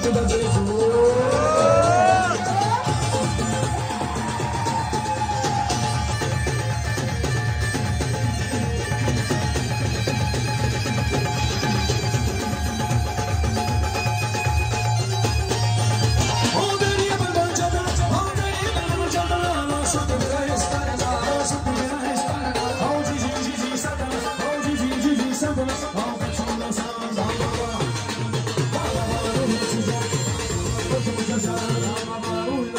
tanto desejo